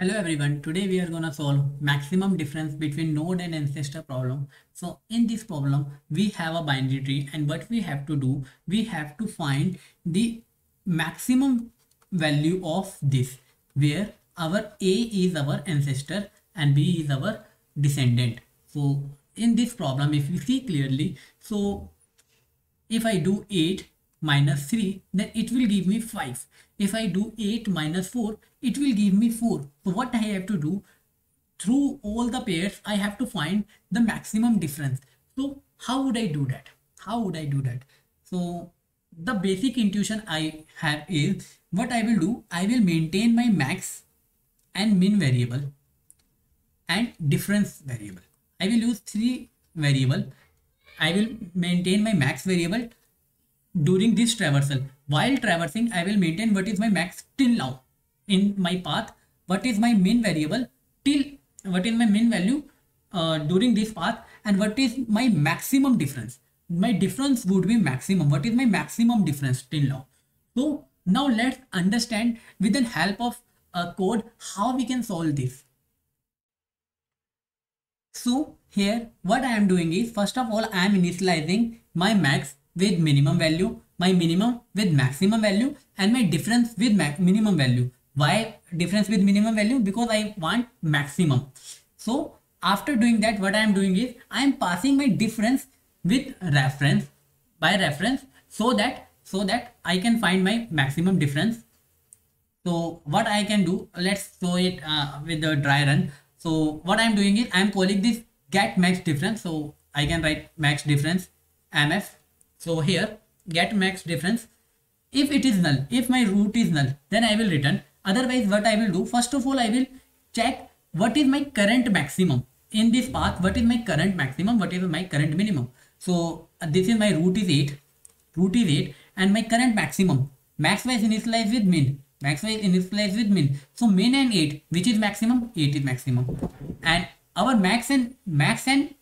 Hello everyone, today we are gonna solve maximum difference between node and ancestor problem. So in this problem, we have a binary tree and what we have to do, we have to find the maximum value of this where our A is our ancestor and B is our descendant. So in this problem, if you see clearly, so if I do 8 minus 3, then it will give me 5. If I do 8 minus 4, it will give me 4. So what I have to do, through all the pairs, I have to find the maximum difference. So how would I do that? How would I do that? So the basic intuition I have is what I will do, I will maintain my max and min variable and difference variable. I will use three variable. I will maintain my max variable during this traversal. While traversing, I will maintain what is my max till now in my path. What is my min variable till what is my min value uh, during this path and what is my maximum difference. My difference would be maximum. What is my maximum difference till now? So now let's understand with the help of a code how we can solve this. So here what I am doing is first of all I am initializing my max with minimum value, my minimum with maximum value and my difference with minimum value. Why difference with minimum value? Because I want maximum. So after doing that what I am doing is I am passing my difference with reference by reference so that so that I can find my maximum difference. So what I can do, let's show it uh, with the dry run. So what I'm doing is I'm calling this get max difference. So I can write max difference mf. So here get max difference. If it is null, if my root is null, then I will return. Otherwise what I will do, first of all, I will check what is my current maximum in this path. What is my current maximum? What is my current minimum? So uh, this is my root is 8. Root is 8 and my current maximum. Max is initialized with min max is initialized with min so min and 8 which is maximum 8 is maximum and our max and max and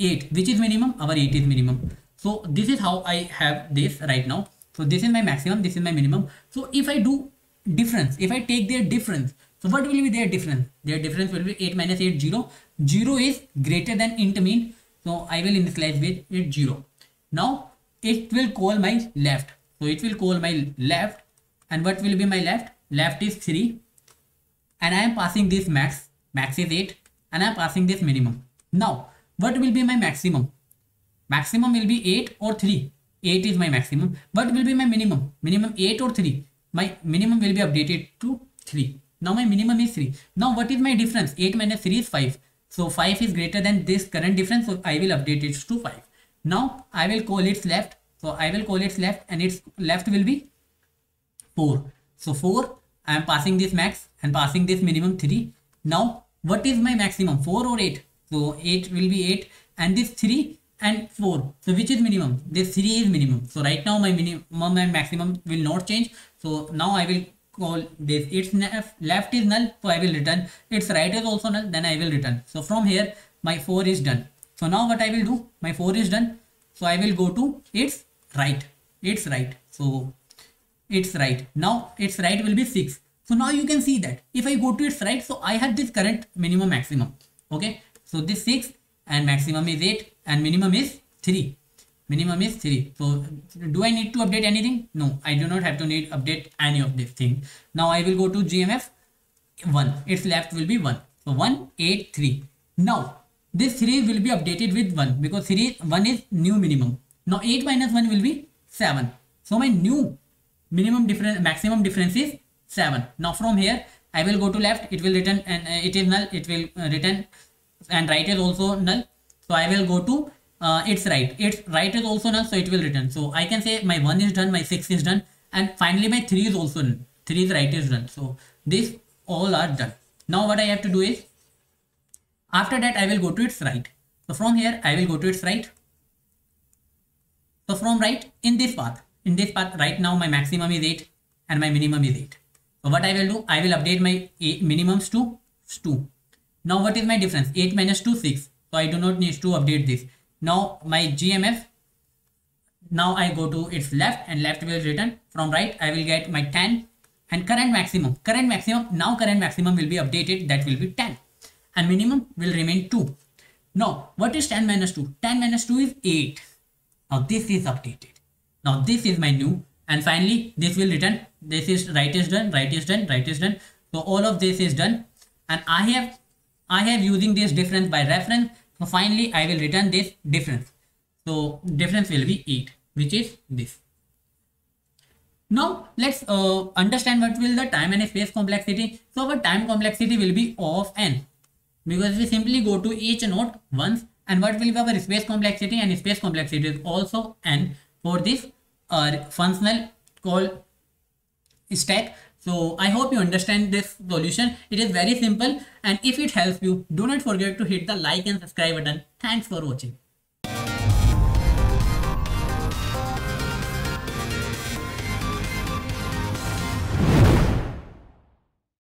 8 which is minimum our 8 is minimum so this is how i have this right now. So this is my maximum this is my minimum. So if i do difference if i take their difference so what will be their difference? Their difference will be 8 minus 8 0 0 is greater than int mean. So i will initialize with it 0 now it will call my left. So it will call my left. And what will be my left? Left is 3 and I am passing this max. Max is 8 and I am passing this minimum. Now what will be my maximum maximum will be 8 or 3 8 is my maximum what will be my minimum. Minimum 8 or 3 my minimum will be updated to 3 now my minimum is 3 now what is my difference? 8 minus 3 is 5 so 5 is greater than this current difference so I will update it to 5 now I will call its left. So I will call its left and its left will be 4. So 4, I am passing this max and passing this minimum 3. Now, what is my maximum? 4 or 8? So 8 will be 8 and this 3 and 4. So which is minimum? This 3 is minimum. So right now my minimum and maximum will not change. So now I will call this its left is null so I will return its right is also null then I will return so from here my 4 is done so now what I will do my 4 is done so I will go to its right its right so its right. Now its right will be 6. So now you can see that if I go to its right, so I have this current minimum maximum. Okay. So this 6 and maximum is 8 and minimum is 3. Minimum is 3. So do I need to update anything? No, I do not have to need update any of this thing. Now I will go to GMF 1. Its left will be 1. So 1, 8, 3. Now this 3 will be updated with 1 because 3, 1 is new minimum. Now 8 minus 1 will be 7. So my new minimum difference maximum difference is 7 now from here i will go to left it will return and uh, it is null it will uh, return and right is also null so i will go to uh, its right. Its right is also null so it will return. So i can say my 1 is done my 6 is done and finally my 3 is also done. 3 is right is done. So this all are done. Now what i have to do is after that i will go to its right. So from here i will go to its right. So from right in this path. In this path right now my maximum is 8 and my minimum is 8 so what i will do i will update my minimums to 2 now what is my difference? 8 minus 2 6 so i do not need to update this. Now my gmf now i go to its left and left will return. From right i will get my 10 and current maximum. Current maximum now current maximum will be updated. That will be 10 and minimum will remain 2 now what is 10 minus 2 10 minus 2 is 8 now this is updated. Now this is my new. And finally this will return. This is right is done right is done right is done. So all of this is done. And i have i have using this difference by reference so finally i will return this difference so difference will be 8 which is this now let's uh, understand what will the time and space complexity. So our time complexity will be of n because we simply go to each node once and what will be our space complexity and space complexity is also n for this uh, functional call stack. So I hope you understand this solution. It is very simple and if it helps you, do not forget to hit the like and subscribe button. Thanks for watching.